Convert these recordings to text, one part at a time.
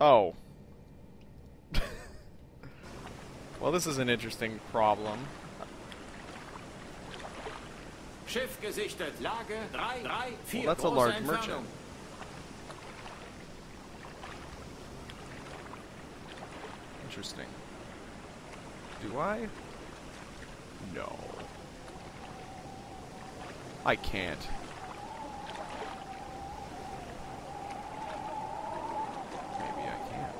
Oh. well, this is an interesting problem. Schiff gesichtet. Lage 3, 3, 4 Well, that's a large merchant. Interesting. Do I? No. I can't. Maybe I can.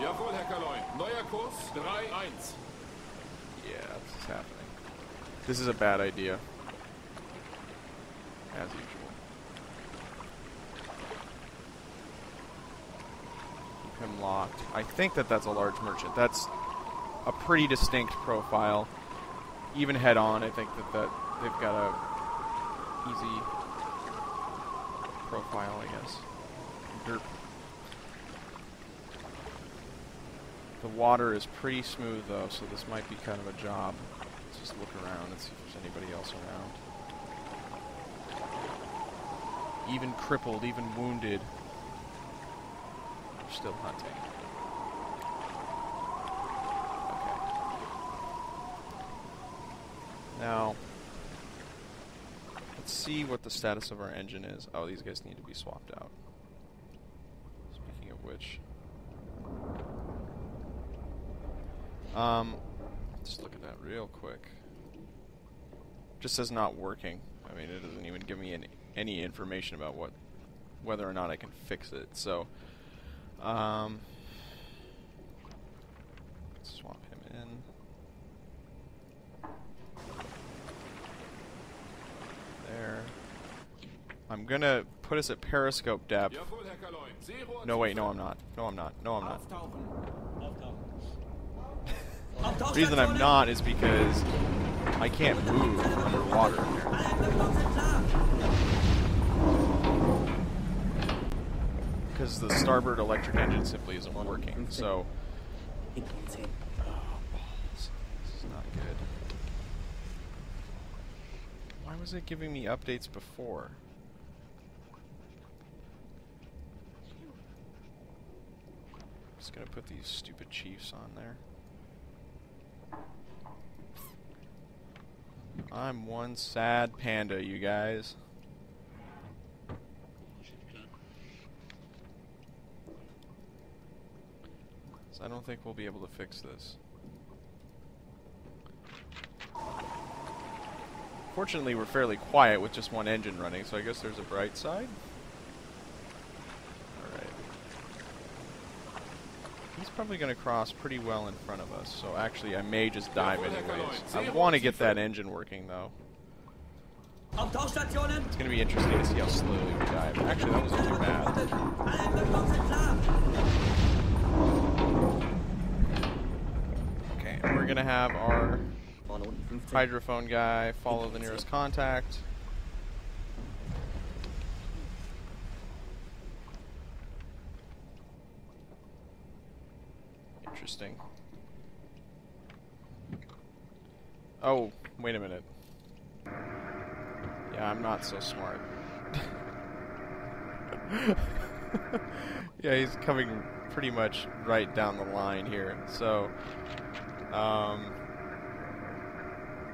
Jawohl, Herr Kaleun. Neuer Kurs 3-1. Yeah, this is happening. This is a bad idea. As usual. Keep him locked. I think that that's a large merchant. That's a pretty distinct profile. Even head on, I think that, that they've got a easy profile, I guess. Derp. The water is pretty smooth though, so this might be kind of a job. Let's just look around and see if there's anybody else around. Even crippled, even wounded. they're still hunting. Okay. Now, let's see what the status of our engine is. Oh, these guys need to be swapped out. Speaking of which, Um, just look at that real quick. Just says not working. I mean, it doesn't even give me any, any information about what, whether or not I can fix it. So, um, swap him in. There. I'm gonna put us at periscope depth. Jawohl, Herr Kaleun. Zero No, wait, no, I'm not. No, I'm not. No, I'm not. The reason I'm not is because I can't move underwater. Because the starboard electric engine simply isn't working. So Hinter uns this is not good. Why was it giving me updates before? I'm Just gonna put these stupid chiefs on there. I'm one sad panda, you guys. So I don't think we'll be able to fix this. Fortunately, we're fairly quiet with just one engine running, so I guess there's a bright side. Alright. He's probably going to cross pretty well in front of us, so actually I may just dive anyways. I want to get that engine working, though. It's going to be interesting to see how slowly we dive. Actually, that wasn't too bad. Einwirkung sind klar. Okay, we're going to have our Vorne unten 15. hydrophone guy follow the nearest contact. Interesting. Oh, wait a minute. Yeah, I'm not so smart. yeah, he's coming pretty much right down the line here. So, um,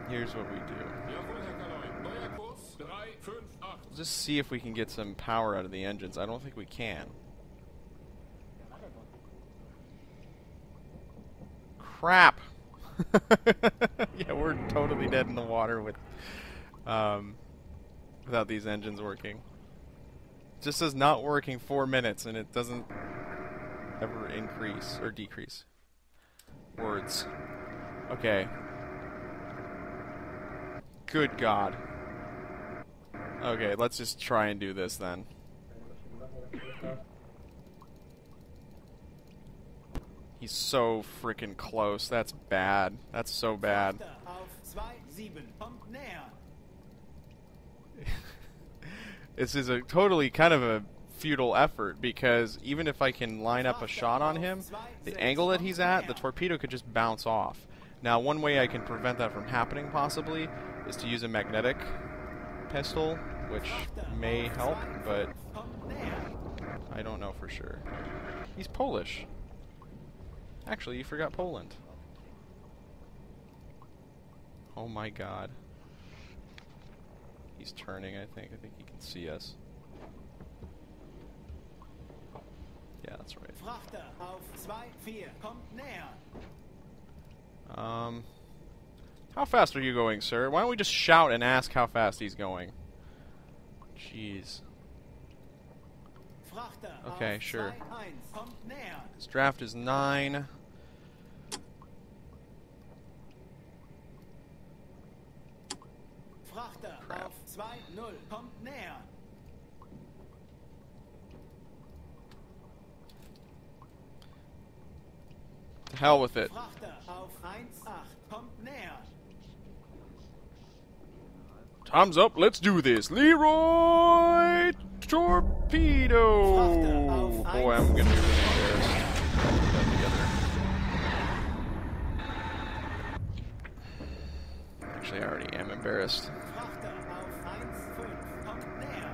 here's what we do. Jawohl, Herr Kaleun. Neuer Kurs 3-5-8. We'll just see if we can get some power out of the engines. I don't think we can. Crap! yeah, we're totally dead in the water with um, without these engines working. It just says not working four minutes, and it doesn't ever increase or decrease. Words. Okay. Good God. Okay, let's just try and do this then. He's so freaking close. That's bad. That's so bad. Auf 2-7. Kommt näher. This is a totally kind of a futile effort because even if I can line up a shot on him, the angle that he's at, the torpedo could just bounce off. Now, one way I can prevent that from happening possibly is to use a magnetic pistol, which may help, but I don't know for sure. He's Polish. Actually, you forgot Poland. Oh my god. He's turning, I think. I think he can see us. Yeah, that's right. Frachter auf 2-4. Kommt näher. Um, how fast are you going, sir? Why don't we just shout and ask how fast he's going? Jeez. Okay, sure. 2-1. Kommt näher. His draft is nine. Frachter auf 2-0. Kommt näher. To hell with it. Frachter auf 1-8. Kommt näher. Time's up. Let's do this. Leroy Torpedo. Boy, I'm gonna be really embarrassed. Put that together. Actually, I already am embarrassed. Frachter auf 1-5. Kommt näher.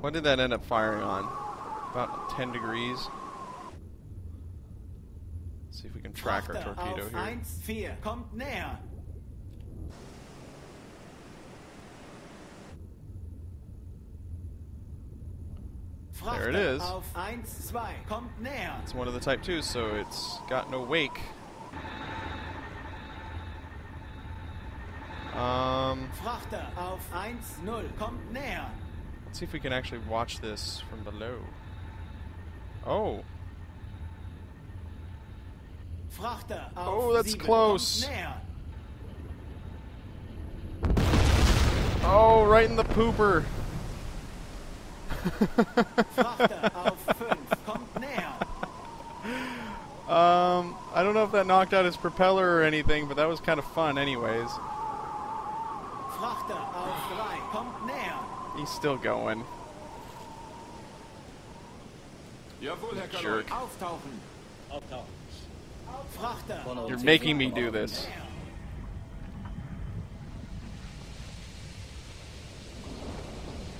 What did that end up firing on? About 10 degrees. Let's see if we can track our torpedo here. 1-4. Kommt näher. There it Frachter is. auf 1-2. Kommt näher. It's one of the Type 2s, so it's got no wake. Um, Frachter auf 1-0. Kommt näher. Let's see if we can actually watch this from below. Oh, Frachter Oh, that's close. Oh, right in the pooper. Frachter auf 5. Kommt näher. Um, I don't know if that knocked out his propeller or anything, but that was kind of fun, anyways. He's still going. Jerk. You're making me do this.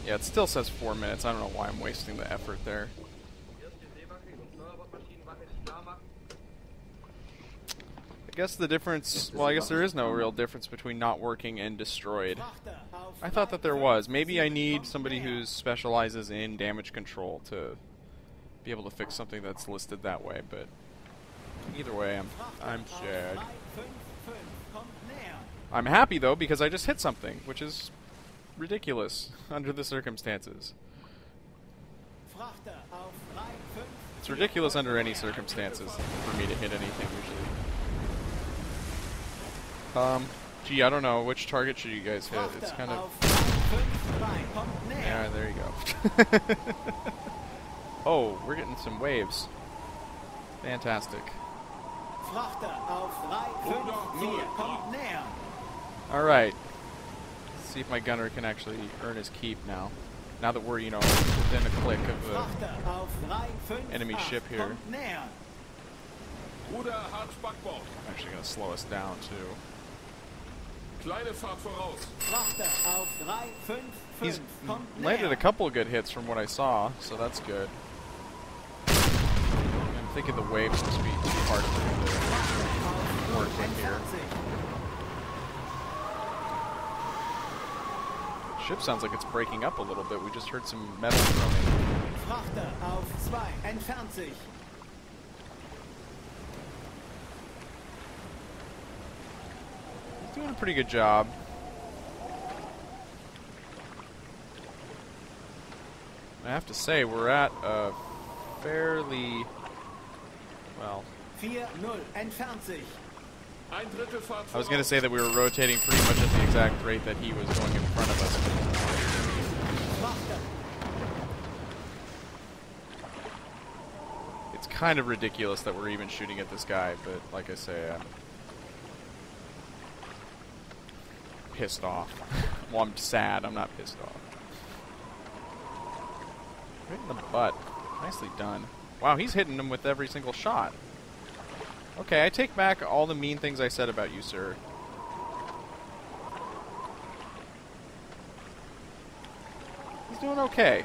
Yeah, it still says four minutes. I don't know why I'm wasting the effort there. I guess the difference. Well, I guess there is no real difference between not working and destroyed. I thought that there was. Maybe I need somebody who specializes in damage control to be able to fix something that's listed that way. But either way, I'm I'm sad. 3, 5, 5. Kommt näher. I'm happy though because I just hit something, which is ridiculous under the circumstances. Frachter auf 3, 5, It's ridiculous under any circumstances for me to hit anything usually. Um, gee, I don't know which target should you guys hit. It's kind of auf 3, 5, 3. Kommt näher. yeah. There you go. oh, we're getting some waves. Fantastic. Frachter auf 3, 5, 4. Kommt näher. All right. See if my gunner can actually earn his keep now. Now that we're you know within a click of the Frachter auf 3, 5, Enemy ship here. Actually gonna slow us down too. Kleine Fahrt voraus. Frachter auf 3, 5, 5. He's Kommt landed näher. a couple of good hits from what I saw, so that's good. I'm thinking the waves must be too hard for him to work in here. Ship sounds like it's breaking up a little bit. We just heard some metal thrown Frachter auf 2. Entfernt sich. He's doing a pretty good job. I have to say, we're at a fairly well. 4-0. Entfernt sich. Ein Drittel Fahrt voraus. I was going to say that we were rotating pretty much at the exact rate that he was going in front of us. It's kind of ridiculous that we're even shooting at this guy, but like I say, I'm pissed off. well, I'm sad. I'm not pissed off. Right in the butt. Nicely done. Wow, he's hitting him with every single shot. Okay, I take back all the mean things I said about you, sir. He's doing okay.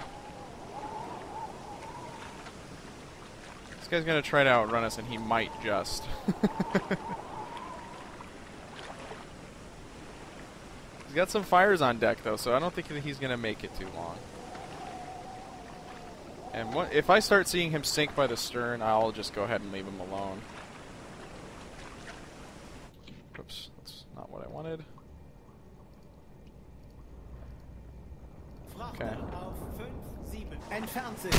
This guy's gonna try to outrun us, and he might just. got some fires on deck, though, so I don't think that he's gonna make it too long. And what, if I start seeing him sink by the stern, I'll just go ahead and leave him alone. Oops, that's not what I wanted. Okay. auf 5, 7. Entfernt sich.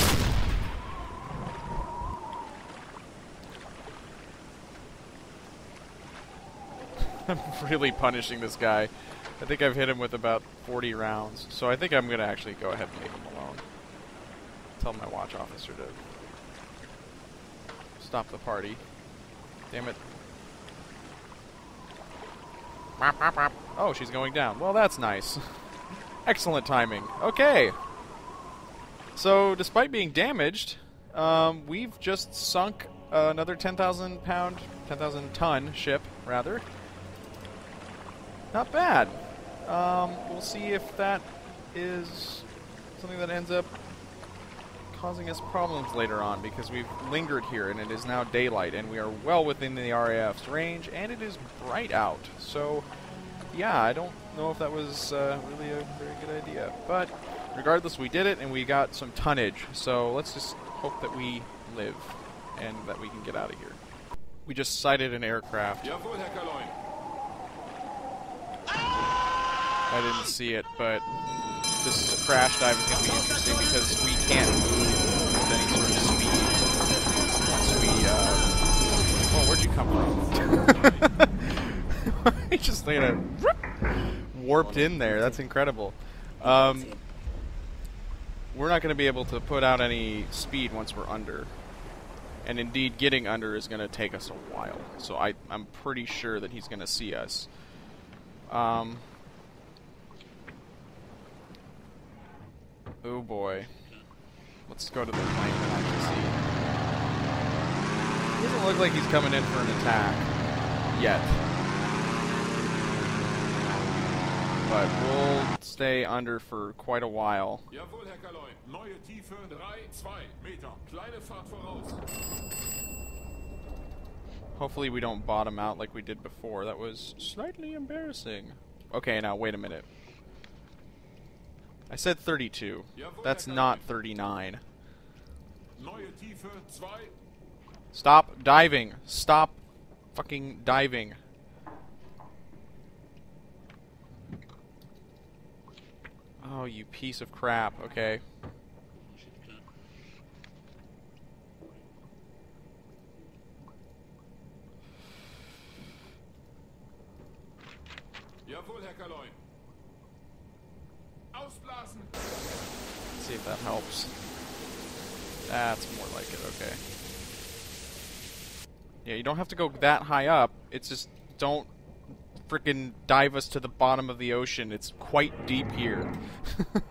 I'm really punishing this guy. I think I've hit him with about 40 rounds, so I think I'm going to actually go ahead and leave him alone. Tell my watch officer to stop the party. Damn it. Oh, she's going down. Well, that's nice. Excellent timing. Okay. So, despite being damaged, um, we've just sunk another 10,000 pound, 10,000 ton ship, rather. Not bad. Um, we'll see if that is something that ends up causing us problems later on because we've lingered here and it is now daylight and we are well within the RAF's range and it is bright out. So, yeah, I don't know if that was uh, really a very good idea. But regardless, we did it and we got some tonnage. So let's just hope that we live and that we can get out of here. We just sighted an aircraft. Jawohl, Herr Kaleun. I didn't see it, but this crash dive is going to be interesting because we can't move with any sort of speed once we. Uh... Well, where'd you come from? he just like a warped in there. That's incredible. Um, we're not going to be able to put out any speed once we're under. And indeed, getting under is going to take us a while. So I, I'm pretty sure that he's going to see us. Um, oh boy. Let's go to the plane and actually see. He doesn't look like he's coming in for an attack. Yet. But we'll stay under for quite a while. Jawohl, Herr Kaleun. Neue Tiefe 3, 2 Meter. Kleine Fahrt voraus. Hopefully we don't bottom out like we did before. That was slightly embarrassing. Okay, now wait a minute. I said 32. That's not 39. Neue Tiefe 2, Stop diving. Stop fucking diving. Oh, you piece of crap. Okay. Jawohl, Herr Kaleun. Ausblasen. Let's see if that helps. That's more like it, okay. Yeah, you don't have to go that high up. It's just don't freaking dive us to the bottom of the ocean. It's quite deep here.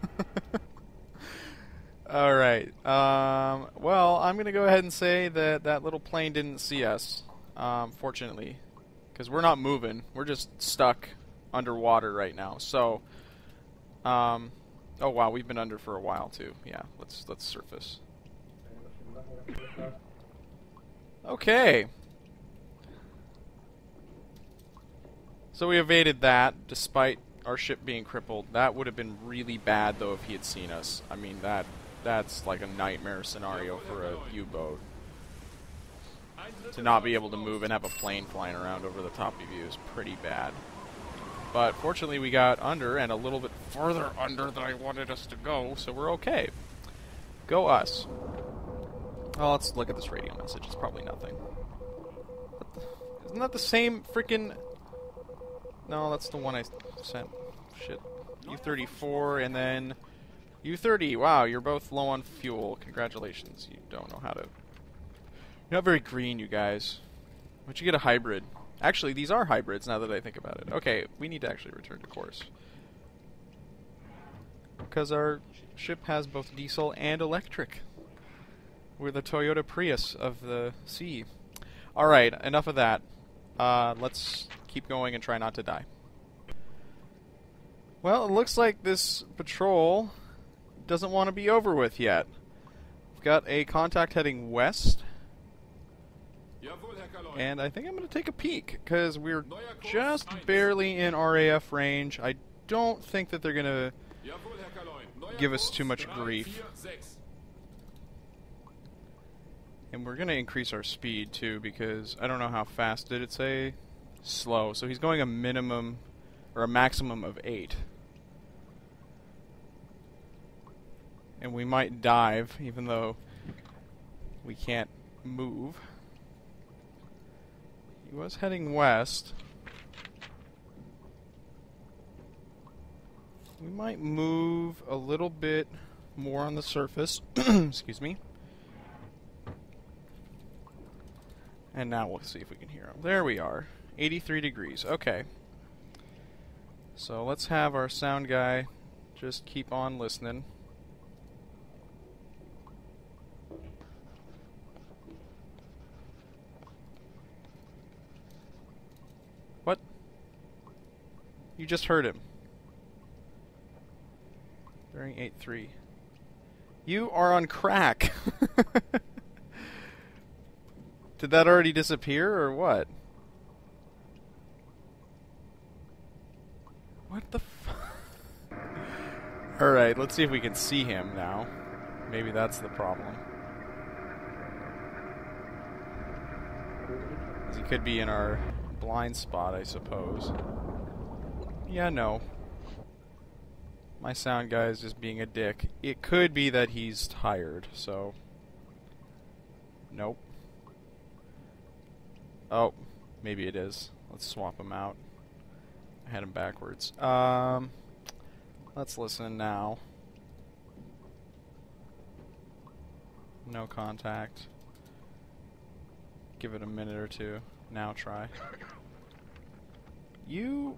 All right. Um, well, I'm gonna go ahead and say that that little plane didn't see us. Um, fortunately, because we're not moving. We're just stuck underwater right now. So, um, oh wow, we've been under for a while too. Yeah, let's let's surface. Okay. So we evaded that, despite our ship being crippled. That would have been really bad, though, if he had seen us. I mean, that that's like a nightmare scenario for a U-boat. To not be able to move and have a plane flying around over the top of you is pretty bad. But fortunately, we got under and a little bit further under than I wanted us to go, so we're okay. Go us. Oh, let's look at this radio message. It's probably nothing. Isn't that the same freaking? No, that's the one I sent. Shit. U-34 and then U-30. Wow, you're both low on fuel. Congratulations. You don't know how to. You're not very green, you guys. Why'd you get a hybrid? Actually, these are hybrids now that I think about it. Okay, we need to actually return to course. Because our ship has both diesel and electric. We're the Toyota Prius of the sea. Alright, enough of that. Uh, let's keep going and try not to die. Well, it looks like this patrol doesn't want to be over with yet. We've got a contact heading west. And I think I'm going to take a peek because we're just barely in RAF range. I don't think that they're going to give us too much grief. And we're going to increase our speed too because I don't know how fast did it say? Slow. So he's going a minimum or a maximum of 8. And we might dive even though we can't move. He was heading west. We might move a little bit more on the surface. Excuse me. And now we'll see if we can hear him. There we are. 83 degrees. Okay. So let's have our sound guy just keep on listening. What? You just heard him. Bearing 8-3. You are on crack. Did that already disappear or? What the f- Alright, let's see if we can see him now. Maybe that's the problem. He could be in our blind spot, I suppose. Yeah, no. My sound guy is just being a dick. It could be that he's tired, so. Nope. Oh, maybe it is. Let's swap him out. I had him backwards. Um, let's listen now. No contact. Give it a minute or two. Now try. You.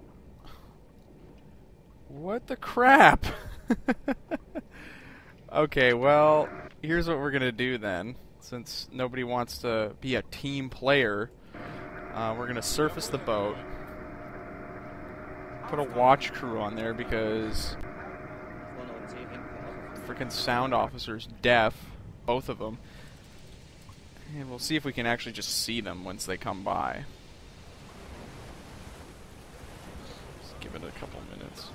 What the crap? okay, well, here's what we're gonna do then. Since nobody wants to be a team player, uh, we're gonna surface the boat. Put a watch crew on there because freaking sound officer's deaf, both of them. And we'll see if we can actually just see them once they come by. Just give it a couple minutes.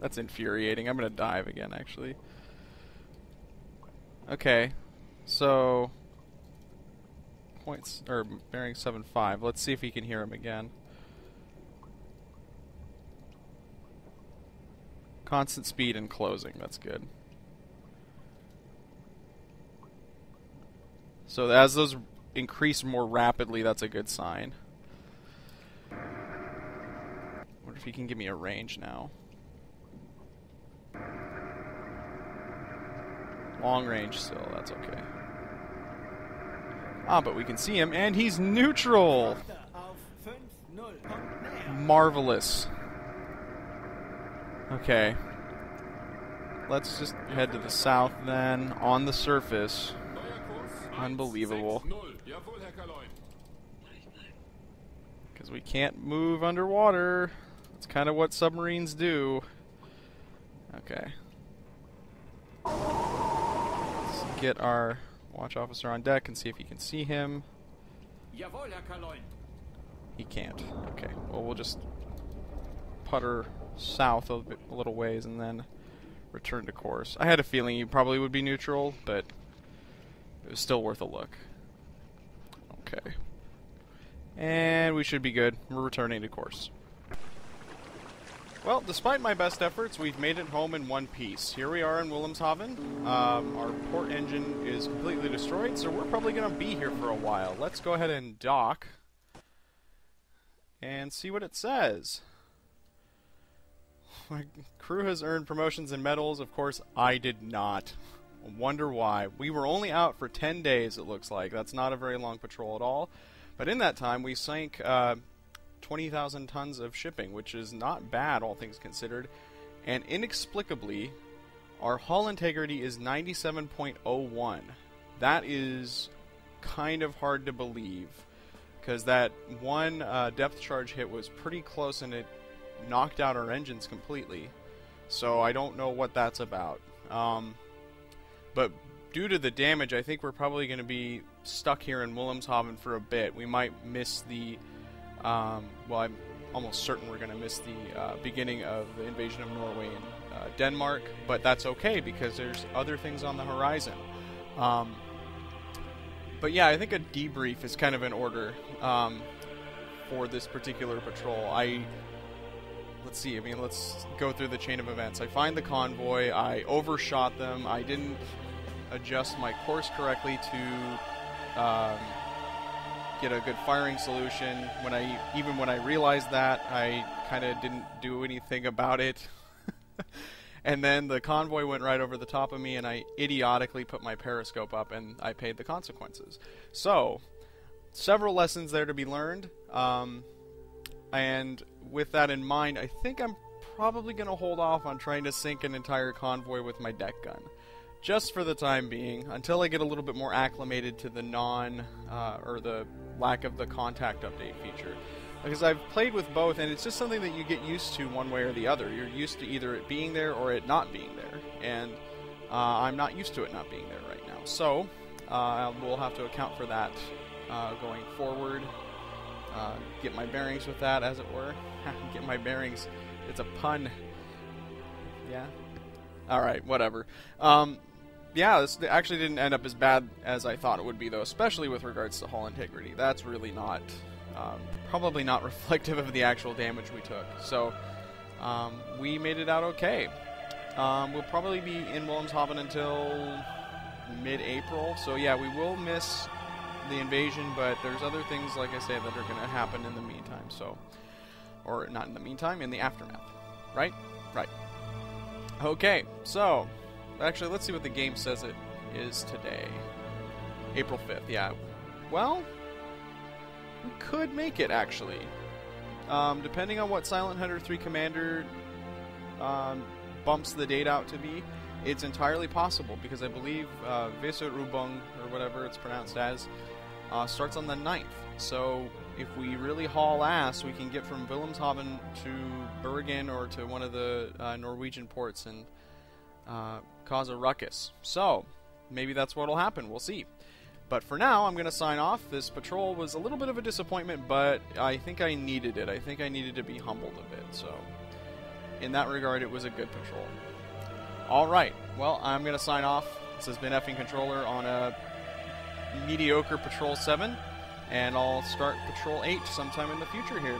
That's infuriating. I'm gonna dive again, actually. Okay, so points or bearing seven five. Let's see if we can hear him again. Constant speed and closing. That's good. So as those increase more rapidly, that's a good sign. Wonder if he can give me a range now. Long range still, that's okay. Ah, but we can see him, and he's neutral! Auf 5-0. Kommt näher. Marvelous. Okay. Let's just head to the south then, on the surface. Neuer Kurs, 1, Unbelievable. 6, 0. Jawohl, Herr Kaleun. Because we can't move underwater. That's kind of what submarines do. Okay. Let's get our watch officer on deck and see if he can see him. Jawohl, Herr Kaleun. He can't. Okay. Well, we'll just putter south a, bit, a little ways and then return to course. I had a feeling you probably would be neutral, but it was still worth a look. Okay. And we should be good. We're returning to course. Well, despite my best efforts, we've made it home in one piece. Here we are in Wilhelmshaven. Um, our port engine is completely destroyed, so we're probably going to be here for a while. Let's go ahead and dock and see what it says. My crew has earned promotions and medals. Of course, I did not. Wonder why. We were only out for 10 days, it looks like. That's not a very long patrol at all. But in that time, we sank uh, 20,000 tons of shipping, which is not bad, all things considered. And inexplicably, our hull integrity is 97.01. That is kind of hard to believe because that one uh, depth charge hit was pretty close and it knocked out our engines completely. So I don't know what that's about. Um, but due to the damage, I think we're probably going to be stuck here in Wilhelmshaven for a bit. We might miss the. Um, well, I'm almost certain we're going to miss the uh, beginning of the invasion of Norway and uh, Denmark, but that's okay because there's other things on the horizon. Um, but yeah, I think a debrief is kind of in order um, for this particular patrol. I let's see. I mean, let's go through the chain of events. I find the convoy. I overshot them. I didn't adjust my course correctly to um, get a good firing solution. When I even when I realized that, I kind of didn't do anything about it. and then the convoy went right over the top of me, and I idiotically put my periscope up, and I paid the consequences. So, several lessons there to be learned. Um, and with that in mind, I think I'm probably going to hold off on trying to sink an entire convoy with my deck gun. Just for the time being, until I get a little bit more acclimated to the non, uh, or the lack of the contact update feature. Because I've played with both, and it's just something that you get used to one way or the other. You're used to either it being there or it not being there. And uh, I'm not used to it not being there right now. So, uh, we'll have to account for that uh, going forward. Uh, get my bearings with that, as it were. get my bearings. It's a pun. Yeah. All right, whatever. Um, yeah, this actually didn't end up as bad as I thought it would be, though, especially with regards to hull integrity. That's really not, um, probably not reflective of the actual damage we took. So, um, we made it out okay. Um, we'll probably be in Wilhelmshaven until mid-April, so yeah, we will miss the invasion, but there's other things, like I say, that are going to happen in the meantime. So, or not in the meantime, in the aftermath, right? Right. Okay, so actually, let's see what the game says it is today. April 5th. Yeah. Well, we could make it actually. Um, depending on what Silent Hunter 3 Commander um, bumps the date out to be, it's entirely possible because I believe uh, Weserübung, or whatever it's pronounced as, uh, starts on the 9th. So if we really haul ass, we can get from Wilhelmshaven to Bergen or to one of the uh, Norwegian ports and uh, cause a ruckus. So maybe that's what'll happen. We'll see. But for now, I'm going to sign off. This patrol was a little bit of a disappointment, but I think I needed it. I think I needed to be humbled a bit. So in that regard, it was a good patrol. All right. Well, I'm going to sign off. This has been Effing Controller on a mediocre Patrol 7, and I'll start Patrol 8 sometime in the future here.